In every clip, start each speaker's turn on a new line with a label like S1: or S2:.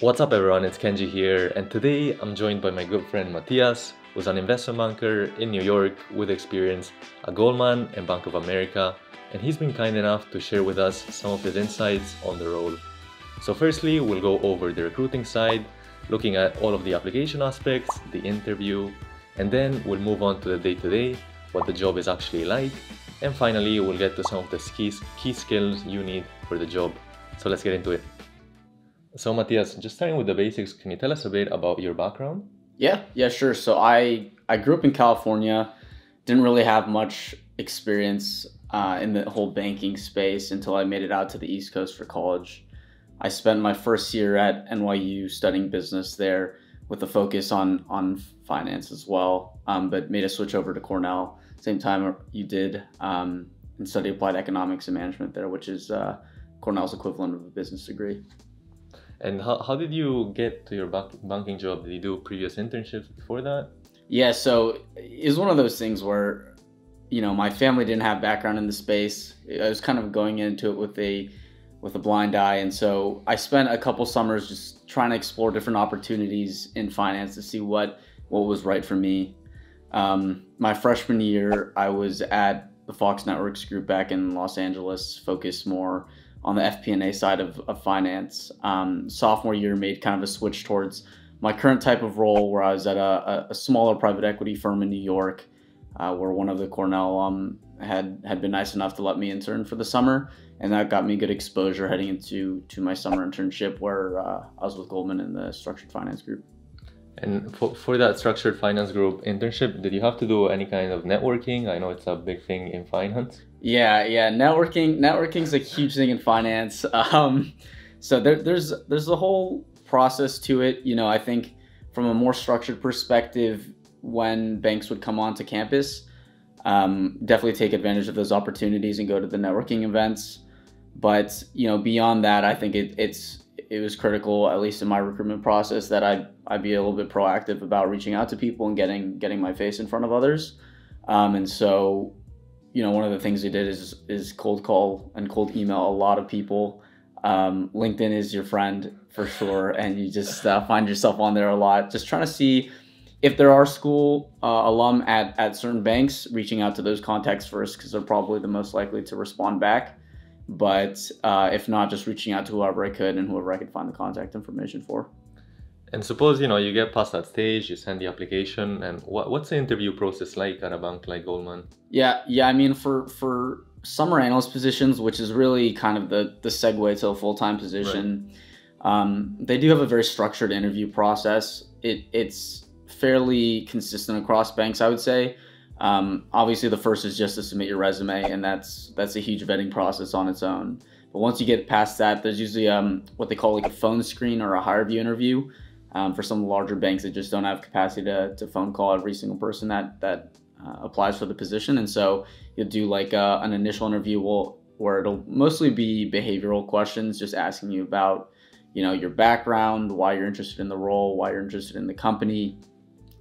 S1: What's up, everyone? It's Kenji here, and today I'm joined by my good friend Matias, who's an investment banker in New York with experience at Goldman and Bank of America, and he's been kind enough to share with us some of his insights on the role. So, firstly, we'll go over the recruiting side, looking at all of the application aspects, the interview, and then we'll move on to the day to day, what the job is actually like, and finally, we'll get to some of the key skills you need for the job. So, let's get into it. So, Matias, just starting with the basics, can you tell us a bit about your background?
S2: Yeah, yeah, sure. So I I grew up in California, didn't really have much experience uh, in the whole banking space until I made it out to the East Coast for college. I spent my first year at NYU studying business there with a focus on on finance as well, um, but made a switch over to Cornell same time you did um, and studied applied economics and management there, which is uh, Cornell's equivalent of a business degree.
S1: And how, how did you get to your banking job? Did you do previous internships before that?
S2: Yeah, so it was one of those things where, you know, my family didn't have background in the space. I was kind of going into it with a with a blind eye, and so I spent a couple summers just trying to explore different opportunities in finance to see what what was right for me. Um, my freshman year, I was at the Fox Networks group back in Los Angeles, focused more on the FP&A side of, of finance. Um, sophomore year made kind of a switch towards my current type of role where I was at a, a smaller private equity firm in New York uh, where one of the Cornell um, had, had been nice enough to let me intern for the summer. And that got me good exposure heading into to my summer internship where uh, I was with Goldman in the structured finance group.
S1: And for, for that structured finance group internship, did you have to do any kind of networking? I know it's a big thing in finance.
S2: Yeah, yeah. Networking networking is a huge thing in finance. Um, so there, there's there's a whole process to it. You know, I think from a more structured perspective, when banks would come onto campus, um, definitely take advantage of those opportunities and go to the networking events. But you know, beyond that, I think it, it's it was critical, at least in my recruitment process, that I I be a little bit proactive about reaching out to people and getting getting my face in front of others. Um, and so, you know, one of the things we did is is cold call and cold email a lot of people. Um, LinkedIn is your friend for sure, and you just uh, find yourself on there a lot, just trying to see if there are school uh, alum at, at certain banks, reaching out to those contacts first because they're probably the most likely to respond back. But uh, if not, just reaching out to whoever I could and whoever I could find the contact information for.
S1: And suppose you know you get past that stage, you send the application, and what, what's the interview process like at a bank like Goldman?
S2: Yeah, yeah. I mean, for for summer analyst positions, which is really kind of the the segue to a full time position, right. um, they do have a very structured interview process. It it's fairly consistent across banks, I would say. Um, obviously, the first is just to submit your resume, and that's that's a huge vetting process on its own. But once you get past that, there's usually um, what they call like a phone screen or a HireVue interview. Um, for some larger banks that just don't have capacity to, to phone call every single person that that uh, applies for the position, and so you'll do like uh, an initial interview will, where it'll mostly be behavioral questions, just asking you about you know your background, why you're interested in the role, why you're interested in the company,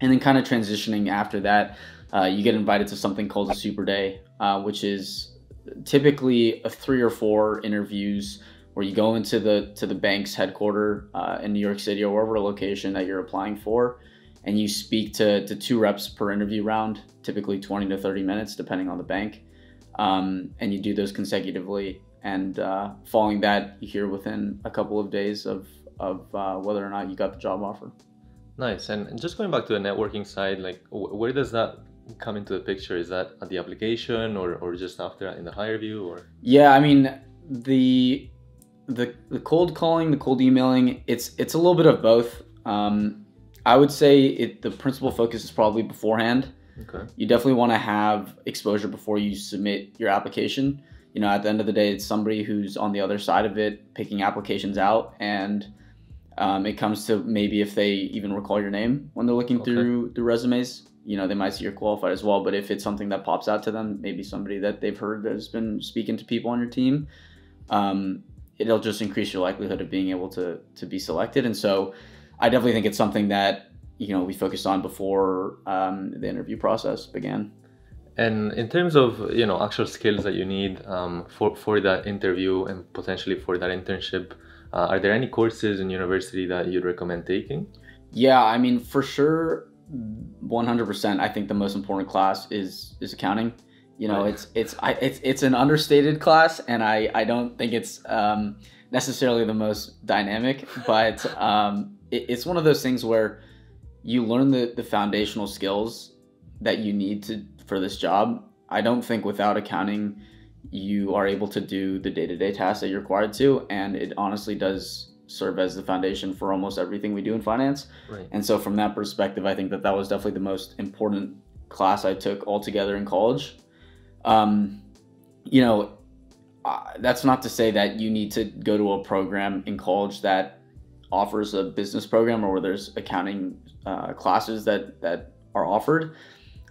S2: and then kind of transitioning after that uh, you get invited to something called a super day, uh, which is typically a three or four interviews where you go into the to the bank's headquarters uh, in New York City or wherever location that you're applying for, and you speak to, to two reps per interview round, typically 20 to 30 minutes, depending on the bank, um, and you do those consecutively. And uh, following that, you hear within a couple of days of of uh, whether or not you got the job offer.
S1: Nice. And just going back to the networking side, like where does that come into the picture? Is that at the application or, or just after in the HireVue or?
S2: Yeah, I mean the the the cold calling, the cold emailing, it's it's a little bit of both. Um, I would say it the principal focus is probably beforehand. Okay. You definitely want to have exposure before you submit your application. You know, at the end of the day, it's somebody who's on the other side of it, picking applications out, and um, it comes to maybe if they even recall your name when they're looking okay. through the resumes you know they might see you're qualified as well but if it's something that pops out to them maybe somebody that they've heard that has been speaking to people on your team um, it'll just increase your likelihood of being able to to be selected and so i definitely think it's something that you know we focused on before um, the interview process began
S1: and in terms of you know actual skills that you need um, for for that interview and potentially for that internship Uh, are there any courses in university that you'd recommend taking?
S2: Yeah, I mean, for sure, 100%. I think the most important class is is accounting. You know, right. it's it's I, it's it's an understated class, and I I don't think it's um, necessarily the most dynamic, but um, it, it's one of those things where you learn the the foundational skills that you need to for this job. I don't think without accounting you are able to do the day-to-day tasks that you're required to and it honestly does serve as the foundation for almost everything we do in finance right. and so from that perspective i think that that was definitely the most important class i took altogether in college um, you know uh, that's not to say that you need to go to a program in college that offers a business program or where there's accounting uh, classes that that are offered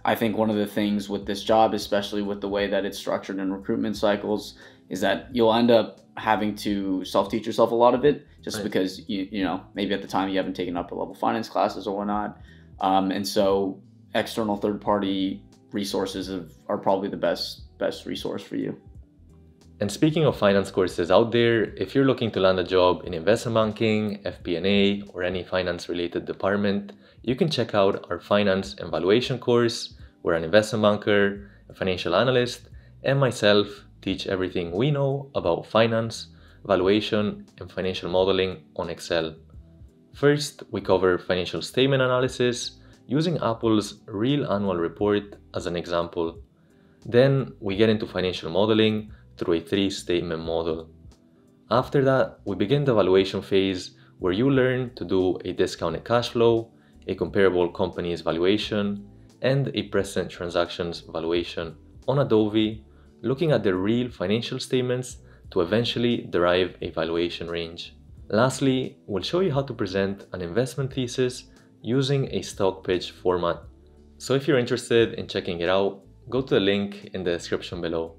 S2: I think one of the things with this job, especially with the way that it's structured in recruitment cycles, is that you'll end up having to self-teach yourself a lot of it, just right. because you you know maybe at the time you haven't taken upper level finance classes or whatnot, um, and so external third-party resources are probably the best best resource for you.
S1: And speaking of finance courses out there, if you're looking to land a job in investment banking, FP&A, or any finance-related department, you can check out our finance and valuation course, where an investment banker, a financial analyst, and myself teach everything we know about finance, valuation, and financial modeling on Excel. First, we cover financial statement analysis using Apple's real annual report as an example. Then we get into financial modeling through a three statement model. After that, we begin the valuation phase where you learn to do a discounted cash flow, a comparable company's valuation, and a precedent transactions valuation on Adobe, looking at the real financial statements to eventually derive a valuation range. Lastly, we'll show you how to present an investment thesis using a stock pitch format. So if you're interested in checking it out, go to the link in the description below.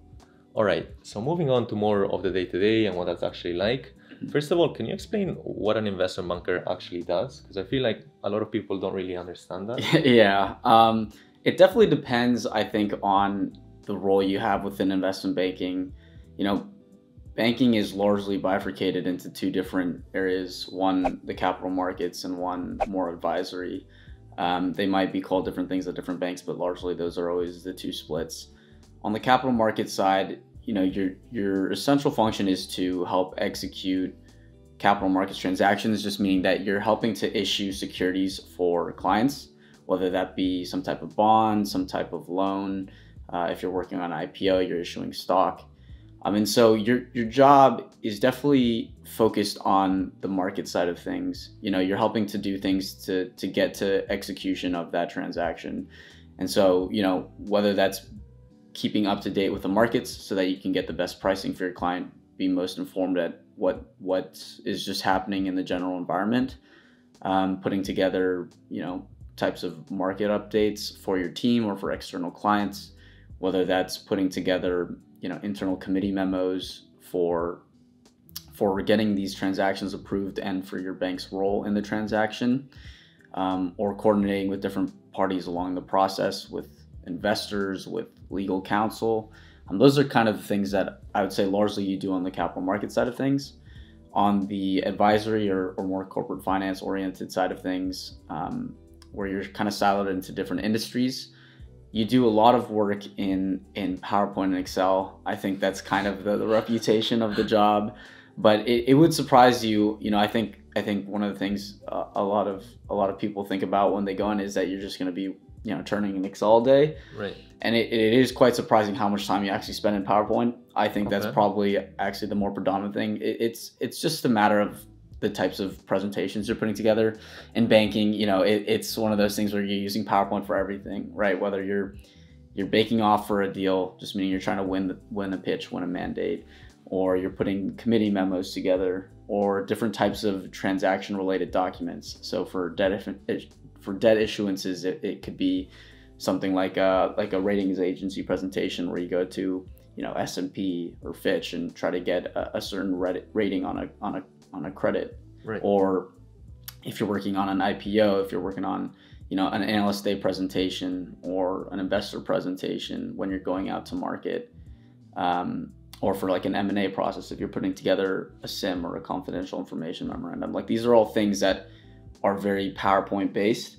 S1: All right, so moving on to more of the day to day and what that's actually like. First of all, can you explain what an investment banker actually does? Because I feel like a lot of people don't really understand that.
S2: yeah, um, it definitely depends, I think, on the role you have within investment banking. You know, banking is largely bifurcated into two different areas one, the capital markets, and one more advisory. Um, they might be called different things at different banks, but largely those are always the two splits on the capital market side, you know, your your essential function is to help execute capital markets transactions, just meaning that you're helping to issue securities for clients, whether that be some type of bond, some type of loan. Uh, if you're working on IPO, you're issuing stock. Um, and so your your job is definitely focused on the market side of things. You know, you're helping to do things to to get to execution of that transaction. And so, you know, whether that's keeping up to date with the markets so that you can get the best pricing for your client, be most informed at what what is just happening in the general environment, um, putting together you know types of market updates for your team or for external clients, whether that's putting together you know internal committee memos for for getting these transactions approved and for your bank's role in the transaction, um, or coordinating with different parties along the process with investors, with legal counsel. Um, those are kind of things that I would say largely you do on the capital market side of things. On the advisory or, or more corporate finance oriented side of things, um, where you're kind of siloed into different industries, you do a lot of work in in PowerPoint and Excel. I think that's kind of the, the reputation of the job, but it, it would surprise you. You know, I think I think one of the things uh, a lot of a lot of people think about when they go in is that you're just going to be you know turning in Excel all day.
S1: Right.
S2: And it, it is quite surprising how much time you actually spend in PowerPoint. I think okay. that's probably actually the more predominant thing. It, it's it's just a matter of the types of presentations you're putting together. In banking, you know, it, it's one of those things where you're using PowerPoint for everything, right? Whether you're you're baking off for a deal, just meaning you're trying to win the, win a pitch, win a mandate, or you're putting committee memos together, or different types of transaction related documents. So for debt for debt issuances, it, it could be something like a like a ratings agency presentation where you go to you know S and P or Fitch and try to get a, a certain rating on a on a on a credit,
S1: right.
S2: or if you're working on an IPO, if you're working on you know an analyst day presentation or an investor presentation when you're going out to market. Um, or for like an M&A process if you're putting together a CIM or a confidential information memorandum. Like these are all things that are very PowerPoint based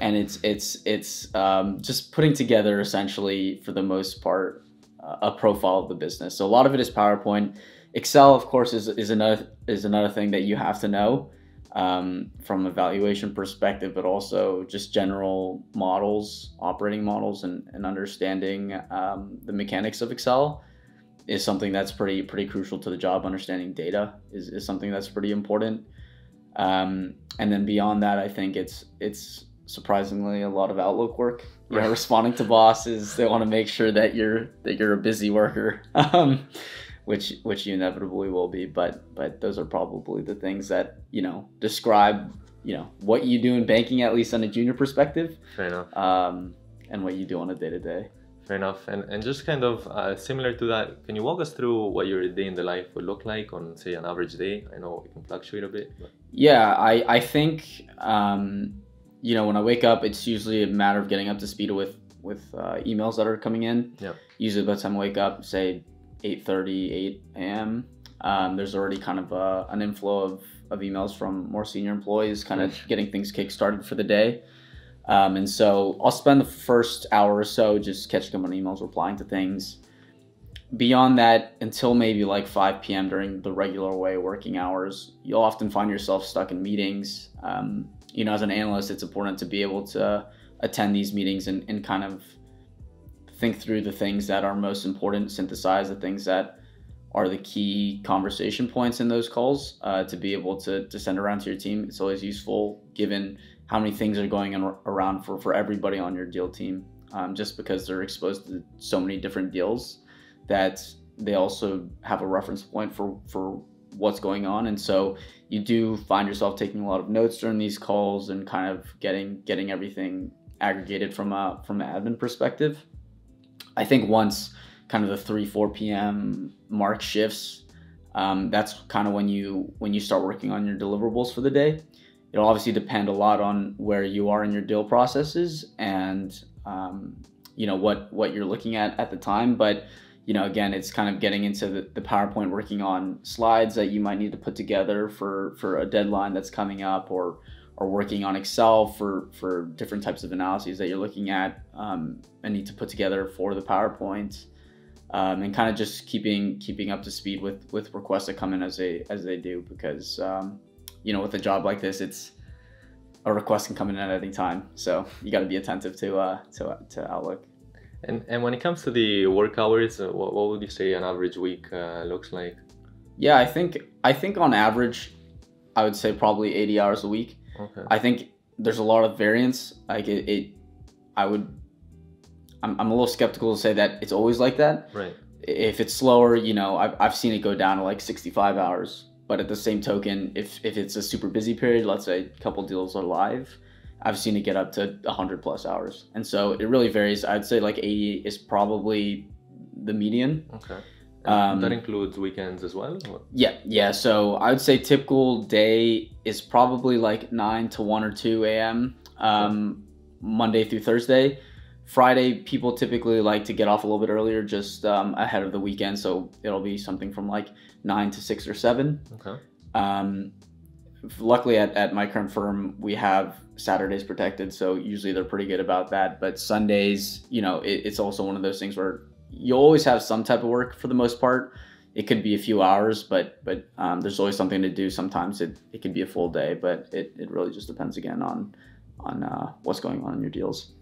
S2: and it's it's it's um, just putting together essentially for the most part uh, a profile of the business. So a lot of it is PowerPoint. Excel, of course, is, is another is another thing that you have to know um, from a valuation perspective, but also just general models, operating models, and, and understanding um, the mechanics of Excel is something that's pretty pretty crucial to the job. Understanding data is, is something that's pretty important. Um, and then beyond that, I think it's it's surprisingly a lot of outlook work. You know, responding to bosses, they want to make sure that you're that you're a busy worker, um, which which you inevitably will be. But but those are probably the things that you know describe you know what you do in banking at least on a junior perspective.
S1: Fair enough.
S2: Um, and what you do on a day to day.
S1: Fair enough. And and just kind of uh, similar to that, can you walk us through what your day in the life would look like on say an average day? I know it can fluctuate a bit. But...
S2: Yeah, I I think um, you know when I wake up, it's usually a matter of getting up to speed with with uh, emails that are coming in.
S1: Yeah.
S2: Usually by the time I wake up, say 8:30, 8 a.m. Um, there's already kind of a, an inflow of, of emails from more senior employees, kind of getting things kickstarted for the day. Um, and so I'll spend the first hour or so just catching up on emails, replying to things. Beyond that, until maybe like 5 p.m. during the regular way working hours, you'll often find yourself stuck in meetings. Um, you know, as an analyst, it's important to be able to attend these meetings and, and kind of think through the things that are most important, synthesize the things that are the key conversation points in those calls uh, to be able to, to send around to your team. It's always useful given how many things are going on around for, for everybody on your deal team, um, just because they're exposed to so many different deals that they also have a reference point for, for what's going on. And so you do find yourself taking a lot of notes during these calls and kind of getting getting everything aggregated from a from an admin perspective. I think once kind of the 3 4 p.m. mark shifts, um, that's kind of when you when you start working on your deliverables for the day it'll obviously depend a lot on where you are in your deal processes and um, you know what what you're looking at at the time but you know again it's kind of getting into the, the powerpoint working on slides that you might need to put together for for a deadline that's coming up or or working on excel for for different types of analyses that you're looking at um, and need to put together for the powerpoint um, and kind of just keeping keeping up to speed with with requests that come in as they as they do because um, you know, with a job like this, it's a request can come in at any time. So you got to be attentive to uh, to to Outlook.
S1: And and when it comes to the work hours, uh, what, what would you say an average week uh, looks like?
S2: Yeah, I think I think on average, I would say probably 80 hours a week.
S1: Okay.
S2: I think there's a lot of variance. Like it, it I would. I'm, I'm a little skeptical to say that it's always like that.
S1: Right.
S2: If it's slower, you know, I've, I've seen it go down to like 65 hours but at the same token, if, if it's a super busy period, let's say a couple deals are live, I've seen it get up to 100 plus hours. And so it really varies. I'd say like 80 is probably the median.
S1: Okay. Um, that includes weekends as well?
S2: Or? Yeah, yeah. So I would say typical day is probably like 9 to 1 or 2 a.m. Um, Monday through Thursday. Friday, people typically like to get off a little bit earlier, just um, ahead of the weekend. So it'll be something from like nine to six or seven.
S1: Okay.
S2: Um, luckily, at, at my current firm, we have Saturdays protected, so usually they're pretty good about that. But Sundays, you know, it, it's also one of those things where you always have some type of work for the most part. It could be a few hours, but but um, there's always something to do. Sometimes it, it can be a full day, but it, it really just depends again on on uh, what's going on in your deals.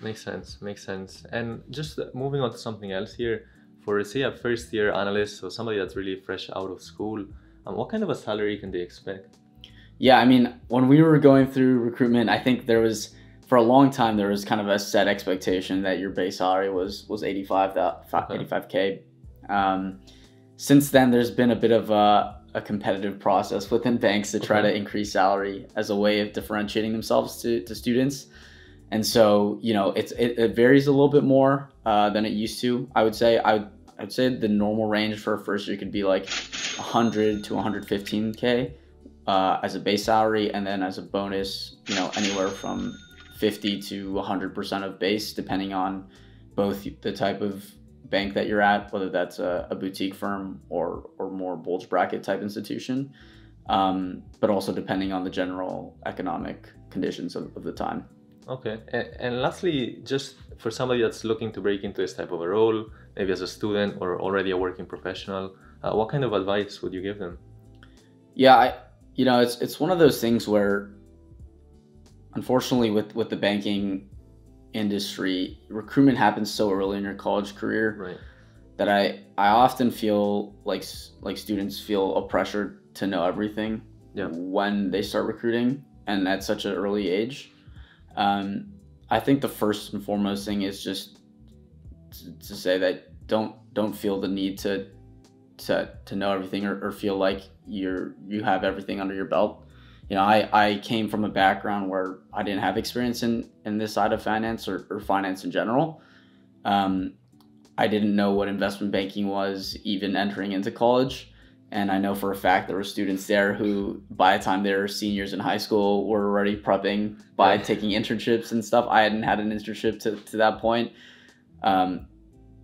S1: Makes sense. Makes sense. And just moving on to something else here, for say a first year analyst or somebody that's really fresh out of school, um, what kind of a salary can they expect?
S2: Yeah, I mean, when we were going through recruitment, I think there was for a long time there was kind of a set expectation that your base salary was was 85 okay. 85k. Um, since then, there's been a bit of a, a competitive process within banks to try to increase salary as a way of differentiating themselves to, to students. And so, you know, it's it, it varies a little bit more uh, than it used to. I would say I would I'd say the normal range for a first year could be like 100 to 115k uh, as a base salary, and then as a bonus, you know, anywhere from 50 to 100 percent of base, depending on both the type of bank that you're at, whether that's a, a boutique firm or or more bulge bracket type institution, um, but also depending on the general economic conditions of, of the time.
S1: Okay, and, and lastly, just for somebody that's looking to break into this type of a role, maybe as a student or already a working professional, uh, what kind of advice would you give them?
S2: Yeah, I, you know, it's it's one of those things where, unfortunately, with with the banking industry, recruitment happens so early in your college career
S1: Right.
S2: that I I often feel like like students feel a pressure to know everything
S1: Yeah.
S2: when they start recruiting and at such an early age. Um, I think the first and foremost thing is just to, to say that don't don't feel the need to to, to know everything or, or feel like you're you have everything under your belt. You know, I, I came from a background where I didn't have experience in, in this side of finance or, or finance in general. Um, I didn't know what investment banking was even entering into college. And I know for a fact there were students there who, by the time they were seniors in high school, were already prepping by taking internships and stuff. I hadn't had an internship to, to that point. Um,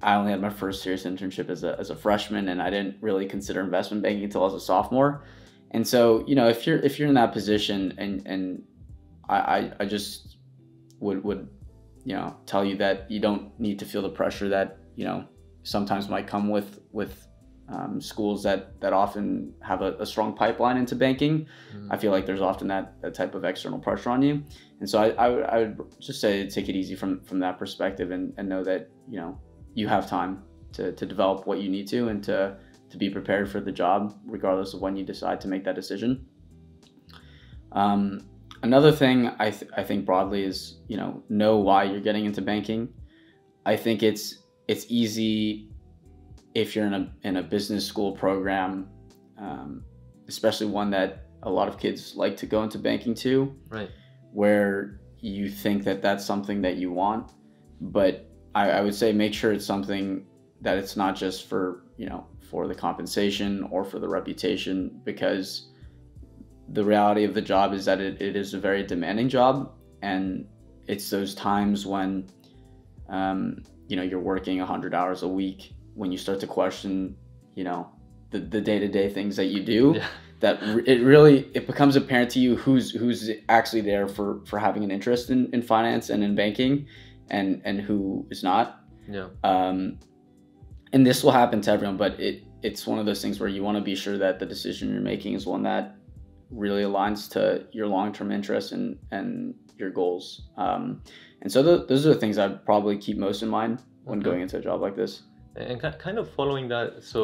S2: I only had my first serious internship as a, as a freshman, and I didn't really consider investment banking until I was a sophomore. And so, you know, if you're if you're in that position, and and I I, I just would would you know tell you that you don't need to feel the pressure that you know sometimes might come with with um, schools that that often have a, a strong pipeline into banking.
S1: Mhm.
S2: I feel like there's often that, that type of external pressure on you, and so I, I, would, I would just say take it easy from from that perspective and, and know that you know you have time to, to develop what you need to and to to be prepared for the job regardless of when you decide to make that decision. Um, another thing I, th- I think broadly is you know know why you're getting into banking. I think it's it's easy if you're in a in a business school program, um, especially one that a lot of kids like to go into banking to,
S1: Right.
S2: where you think that that's something that you want, but I, I would say make sure it's something that it's not just for you know for the compensation or for the reputation because the reality of the job is that it, it is a very demanding job and it's those times when um, you know you're working 100 hours a week when you start to question you know the, the day-to-day things that you do
S1: Yeah.
S2: that it really it becomes apparent to you who's who's actually there for for having an interest in, in finance and in banking and and who is not
S1: Yeah.
S2: um, and this will happen to everyone but it it's one of those things where you want to be sure that the decision you're making is one that really aligns to your long-term interests and and your goals um, and so th- those are the things i probably keep most in mind when
S1: Okay.
S2: going into a job like this
S1: And ki- kind of following that, so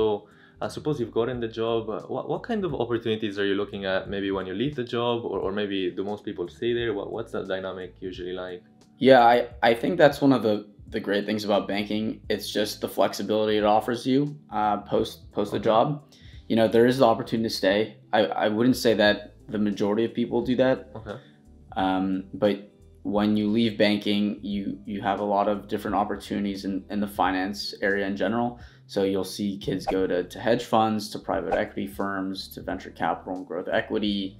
S1: I suppose you've gotten the job. uh, What, what kind of opportunities are you looking at maybe when you leave the job, or, or maybe do most people stay there? What, what's that dynamic usually like?
S2: Yeah, I, I think that's one of the, the great things about banking. It's just the flexibility it offers you uh, post post the job. You know, there is the opportunity to stay. I, I wouldn't say that the majority of people do that,
S1: Okay.
S2: um, but when you leave banking, you you have a lot of different opportunities in, in the finance area in general. So you'll see kids go to, to hedge funds, to private equity firms, to venture capital and growth equity.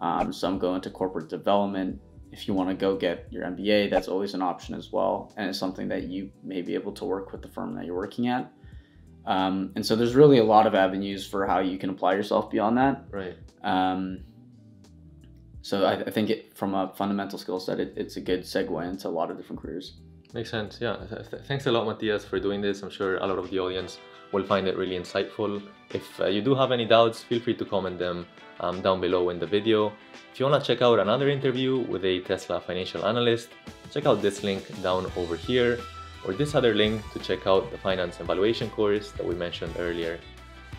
S2: Um, some go into corporate development. If you want to go get your MBA, that's always an option as well, and it's something that you may be able to work with the firm that you're working at. Um, and so there's really a lot of avenues for how you can apply yourself beyond that.
S1: Right.
S2: Um, so I, I think it, from a fundamental skill set, it, it's a good segue into a lot of different careers.
S1: Makes sense. Yeah. Th- th- thanks a lot, Matias, for doing this. I'm sure a lot of the audience will find it really insightful. If uh, you do have any doubts, feel free to comment them um, down below in the video. If you want to check out another interview with a Tesla financial analyst, check out this link down over here or this other link to check out the finance evaluation course that we mentioned earlier.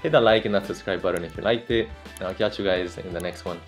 S1: Hit that like and that subscribe button if you liked it, and I'll catch you guys in the next one.